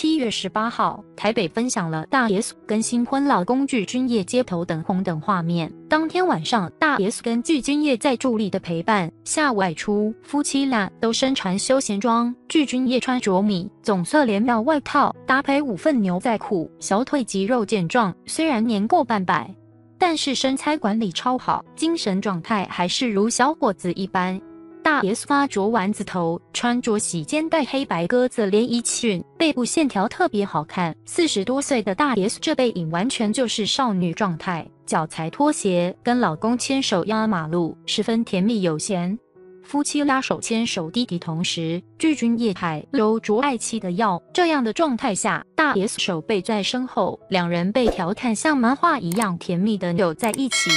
七月十八号，台北分享了大 S 跟新婚老公具俊晔街头等红等画面。当天晚上，大 S 跟具俊晔在助理的陪伴下外出，夫妻俩都身穿休闲装，具俊晔穿着米总色连帽外套，搭配五份牛仔裤，小腿肌肉健壮，虽然年过半百，但是身材管理超好，精神状态还是如小伙子一般。大 S 发着丸子头，穿着洗肩带黑白鸽子连衣裙，背部线条特别好看。四十多岁的大 S 这背影完全就是少女状态，脚踩拖鞋，跟老公牵手压马路，十分甜蜜有闲。夫妻拉手牵手滴滴同时，具俊晔还搂着爱妻的腰。这样的状态下，大 S 手背在身后，两人被调侃像漫画一样甜蜜的扭在一起。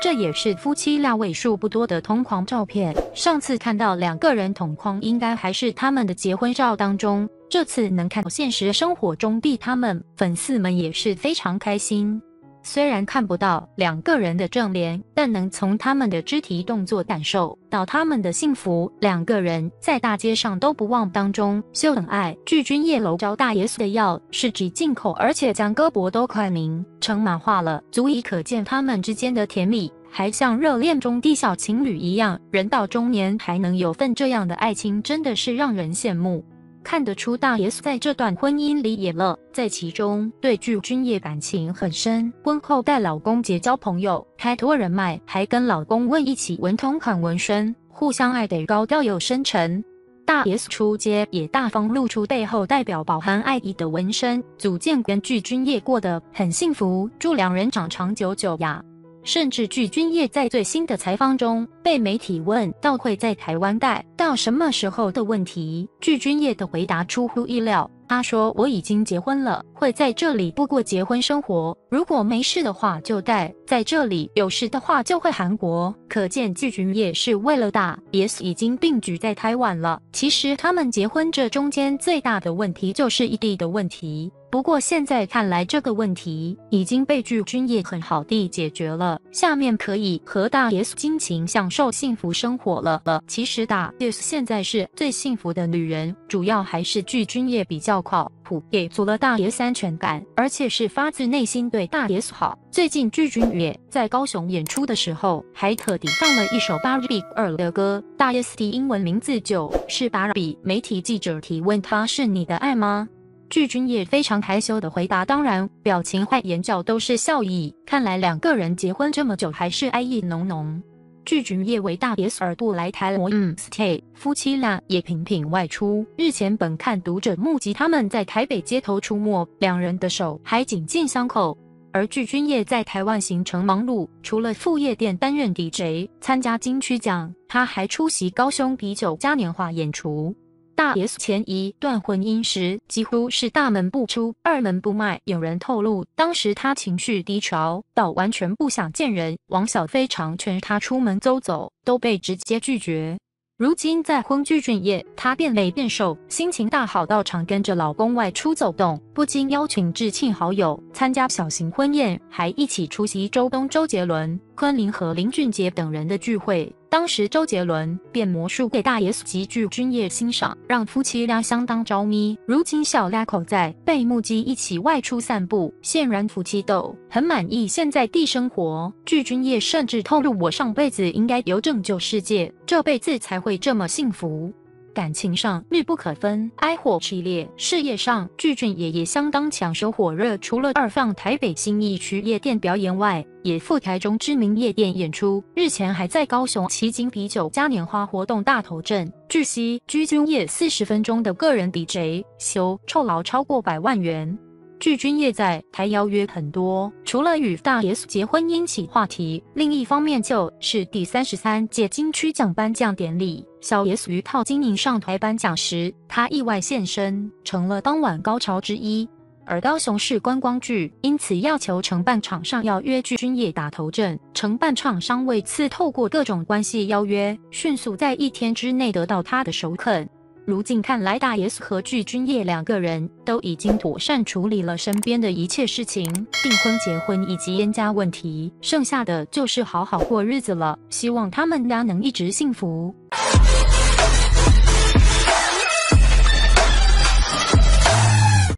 这也是夫妻俩为数不多的同框照片。上次看到两个人同框，应该还是他们的结婚照当中。这次能看到现实生活中的他们，粉丝们也是非常开心。虽然看不到两个人的正脸，但能从他们的肢体动作感受到他们的幸福。两个人在大街上都不忘当中秀恩爱。巨君叶楼招大爷的药是指进口，而且将胳膊都快拧成麻花了，足以可见他们之间的甜蜜，还像热恋中的小情侣一样。人到中年还能有份这样的爱情，真的是让人羡慕。看得出大 S 在这段婚姻里也乐在其中，对具君晔感情很深。婚后带老公结交朋友，开拓人脉，还跟老公问一起纹同款纹身，互相爱得高调又深沉。大 S 出街也大方露出背后代表饱含爱意的纹身，组建跟具君晔过得很幸福，祝两人长长久久呀。甚至具君晔在最新的采访中被媒体问到会在台湾待到什么时候的问题，具君晔的回答出乎意料。他说：“我已经结婚了，会在这里度过结婚生活。如果没事的话就待在这里，有事的话就会韩国。”可见具君晔是为了大 S 已经定居在台湾了。其实他们结婚这中间最大的问题就是异地的问题。不过现在看来，这个问题已经被具君晔很好地解决了。下面可以和大 S 尽情享受幸福生活了了。其实大 S 现在是最幸福的女人，主要还是具君晔比较靠谱，给足了大 S 安全感，而且是发自内心对大 S 好。最近具君晔在高雄演出的时候，还特地放了一首 Barbie 二的歌，大 S 的英文名字就是 Barbie。媒体记者提问他是你的爱吗？具君晔非常害羞的回答：“当然，表情和眼角都是笑意。看来两个人结婚这么久，还是爱意浓浓。”具君晔为大 S 而度来台嗯 stay，夫妻俩也频频外出。日前本看读者目击他们在台北街头出没，两人的手还紧紧相扣。而具君晔在台湾行程忙碌，除了副业店担任 DJ、参加金曲奖，他还出席高雄啤酒嘉年华演出。大 S 前一段婚姻时几乎是大门不出、二门不迈。有人透露，当时他情绪低潮到完全不想见人。王小飞常劝他出门走走，都被直接拒绝。如今再婚具俊晔，她变美变瘦，心情大好到常跟着老公外出走动，不禁邀请至亲好友参加小型婚宴，还一起出席周冬、周杰伦、昆凌和林俊杰等人的聚会。当时周杰伦变魔术给大 S 极具君晔欣赏，让夫妻俩相当着迷。如今小两口在被目击一起外出散步，显然夫妻都很满意现在地生活。具君晔甚至透露：“我上辈子应该有拯救世界，这辈子才会这么幸福。”感情上密不可分，爱火炽烈；事业上，巨俊也也相当抢手火热。除了二放台北新义区夜店表演外，也赴台中知名夜店演出。日前还在高雄旗津啤酒嘉年华活动大头阵。据悉，居君业四十分钟的个人 DJ 秀酬劳超过百万元。具君夜在台邀约很多，除了与大 S 结婚引起话题，另一方面就是第三十三届金曲奖颁奖典礼。小 S 于套金银上台颁奖时，他意外现身，成了当晚高潮之一。而高雄市观光局因此要求承办厂商要约具君夜打头阵，承办厂商为此透过各种关系邀约，迅速在一天之内得到他的首肯。如今看来，大 S 和具俊晔两个人都已经妥善处理了身边的一切事情，订婚、结婚以及烟家问题，剩下的就是好好过日子了。希望他们俩能一直幸福。